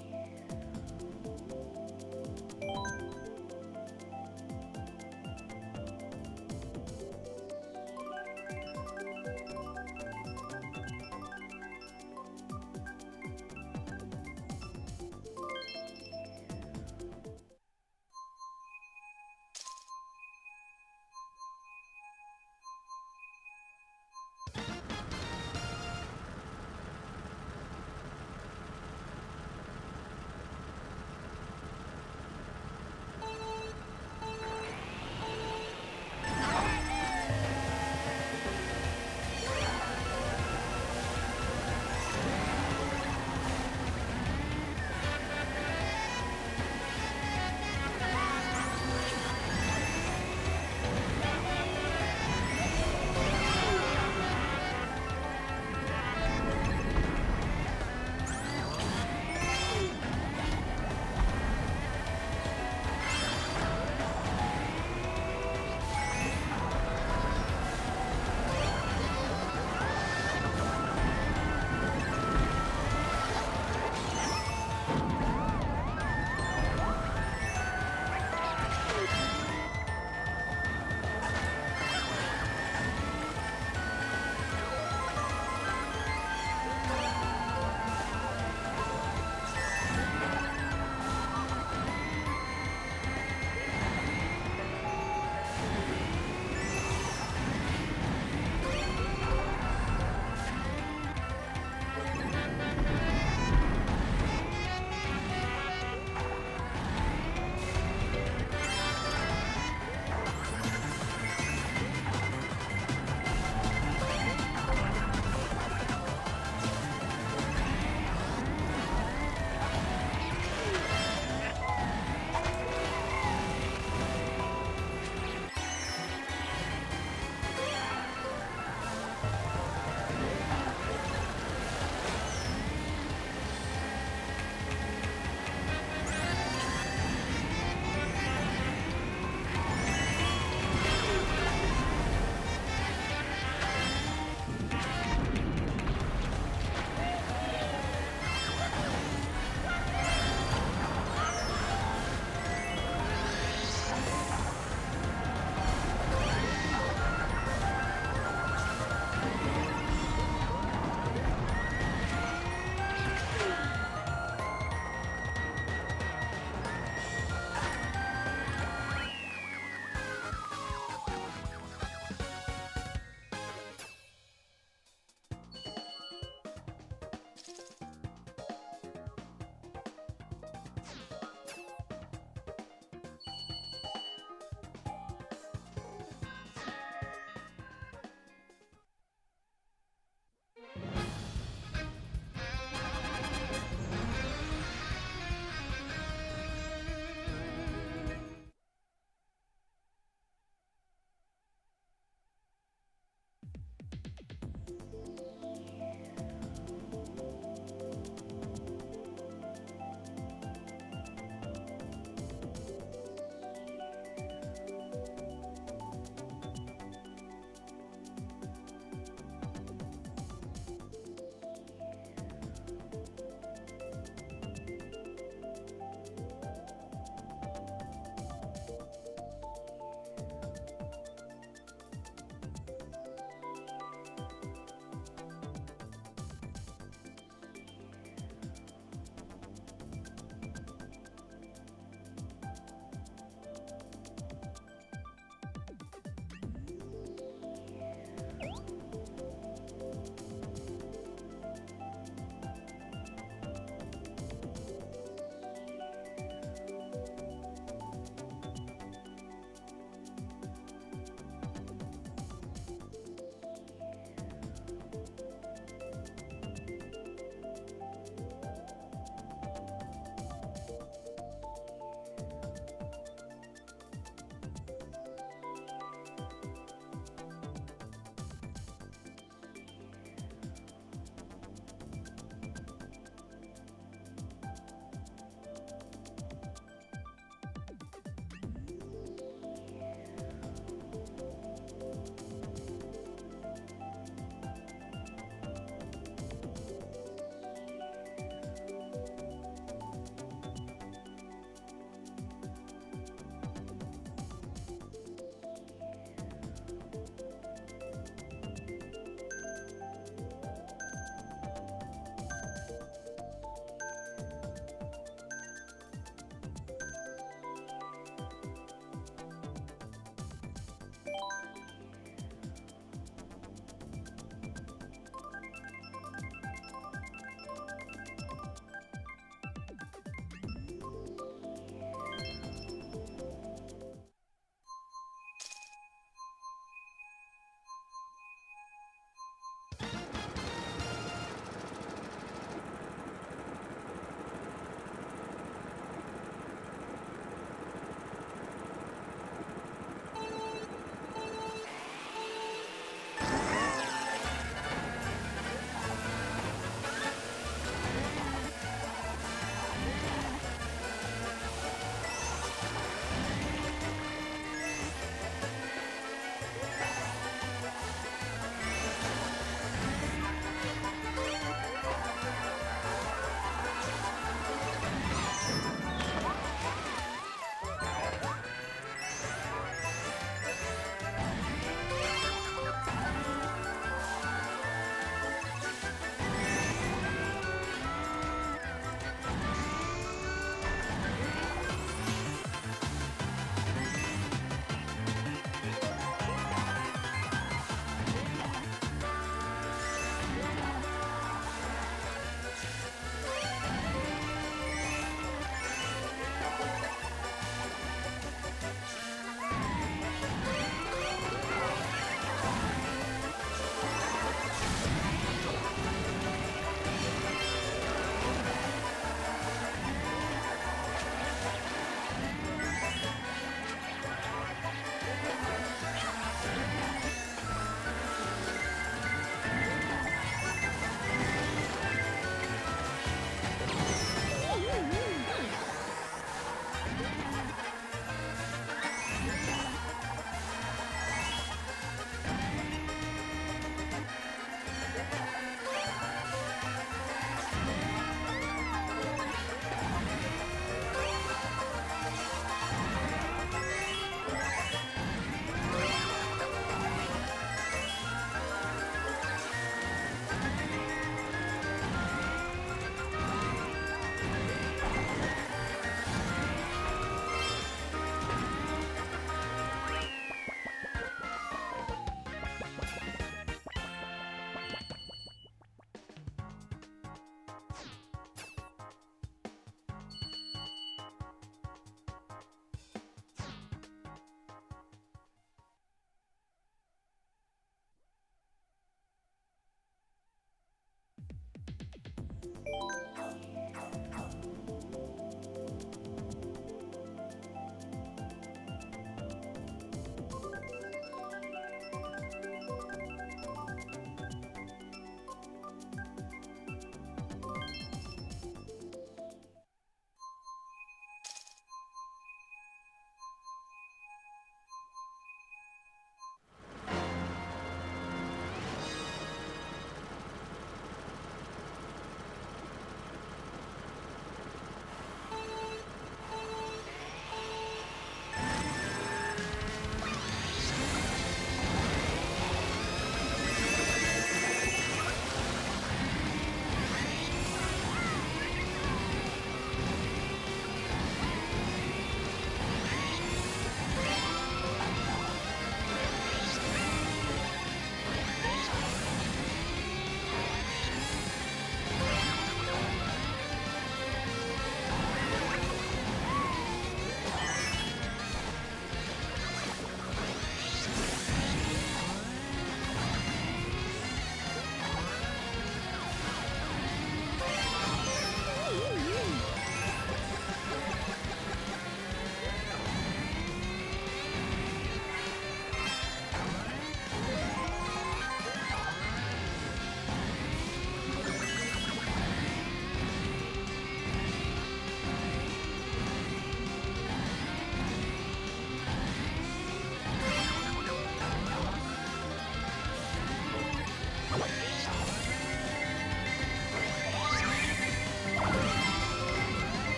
you.